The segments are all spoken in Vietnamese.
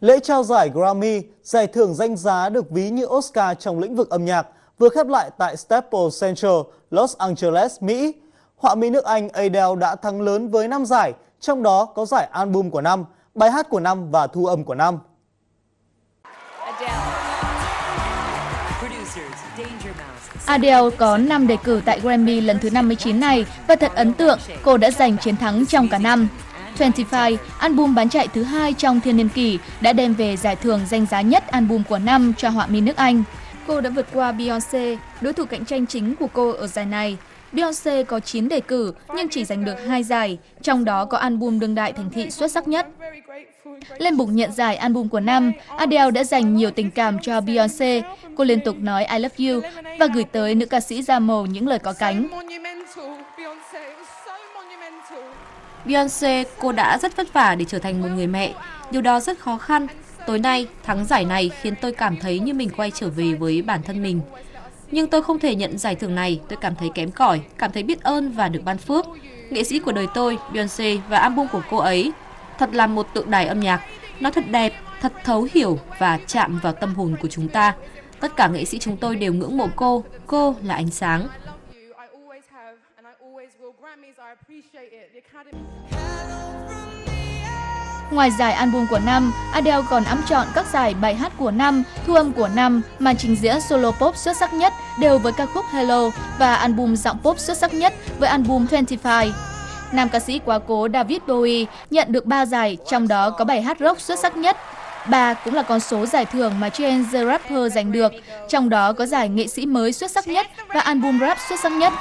Lễ trao giải Grammy, giải thưởng danh giá được ví như Oscar trong lĩnh vực âm nhạc, vừa khép lại tại Staples Center, Los Angeles, Mỹ. Họa mỹ nước Anh Adele đã thắng lớn với 5 giải, trong đó có giải album của năm, bài hát của năm và thu âm của năm. Adele có 5 đề cử tại Grammy lần thứ 59 này và thật ấn tượng, cô đã giành chiến thắng trong cả năm. 25, album bán chạy thứ hai trong thiên niên kỷ, đã đem về giải thưởng danh giá nhất album của năm cho họa mi nước Anh. Cô đã vượt qua Beyoncé, đối thủ cạnh tranh chính của cô ở giải này. Beyoncé có 9 đề cử nhưng chỉ giành được 2 giải, trong đó có album đương đại thành thị xuất sắc nhất. Lên bục nhận giải album của năm, Adele đã dành nhiều tình cảm cho Beyoncé. Cô liên tục nói I love you và gửi tới nữ ca sĩ da màu những lời có cánh. Beyoncé, cô đã rất vất vả để trở thành một người mẹ. Điều đó rất khó khăn. Tối nay, thắng giải này khiến tôi cảm thấy như mình quay trở về với bản thân mình. Nhưng tôi không thể nhận giải thưởng này, tôi cảm thấy kém cỏi, cảm thấy biết ơn và được ban phước. Nghệ sĩ của đời tôi, Beyoncé và album của cô ấy thật là một tượng đài âm nhạc. Nó thật đẹp, thật thấu hiểu và chạm vào tâm hồn của chúng ta. Tất cả nghệ sĩ chúng tôi đều ngưỡng mộ cô, cô là ánh sáng. Ngoài giải album của năm, Adele còn ẵm chọn các giải bài hát của năm, thu âm của năm, màn trình diễn solo pop xuất sắc nhất đều với ca khúc Hello và album giọng pop xuất sắc nhất với album 25. Nam ca sĩ quá cố David Bowie nhận được 3 giải, trong đó có bài hát rock xuất sắc nhất. Ba cũng là con số giải thưởng mà Chance the Rapper giành được, trong đó có giải nghệ sĩ mới xuất sắc nhất và album rap xuất sắc nhất.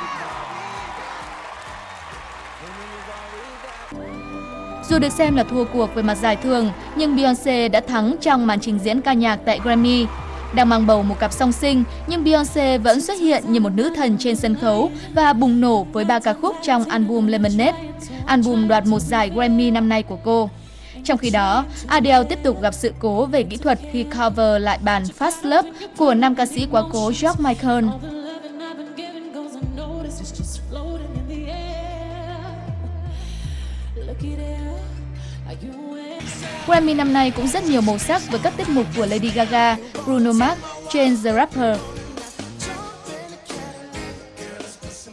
Dù được xem là thua cuộc về mặt giải thưởng, nhưng Beyoncé đã thắng trong màn trình diễn ca nhạc tại Grammy. Đang mang bầu một cặp song sinh, nhưng Beyoncé vẫn xuất hiện như một nữ thần trên sân khấu và bùng nổ với ba ca khúc trong album Lemonade. Album đoạt một giải Grammy năm nay của cô. Trong khi đó, Adele tiếp tục gặp sự cố về kỹ thuật khi cover lại bản Fast Love của nam ca sĩ quá cố George Michael. Grammy năm nay cũng rất nhiều màu sắc với các tiết mục của Lady Gaga, Bruno Mars, James the Rapper,